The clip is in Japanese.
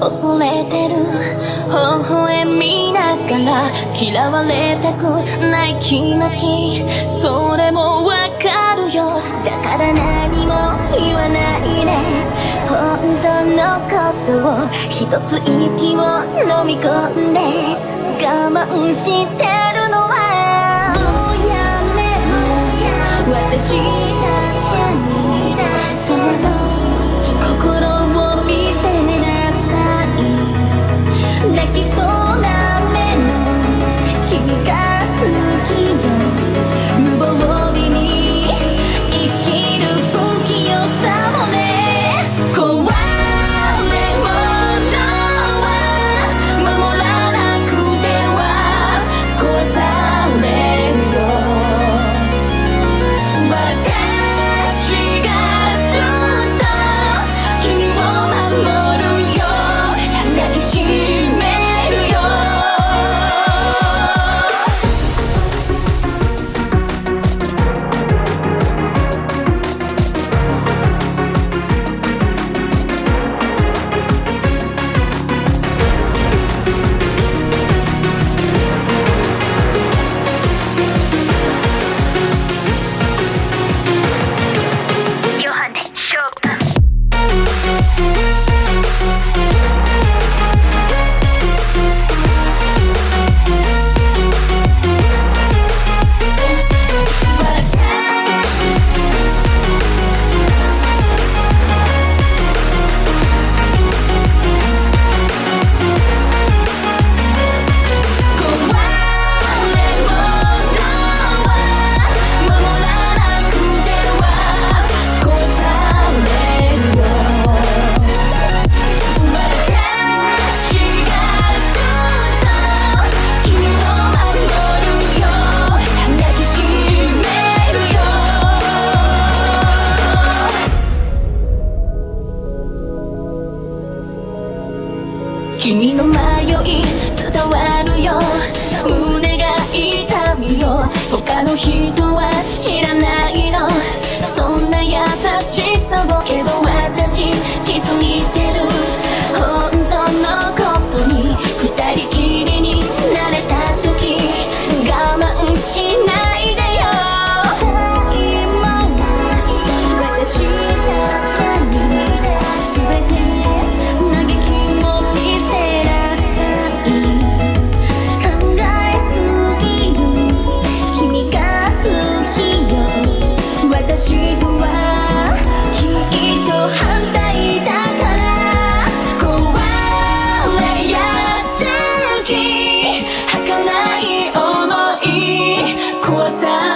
恐れてる微笑みながら嫌われたくない気持ちそれもわかるよ。だから何も言わないで。本当のことを一つ息を飲み込んで我慢してるのは。もうやめろ私他の人は知さ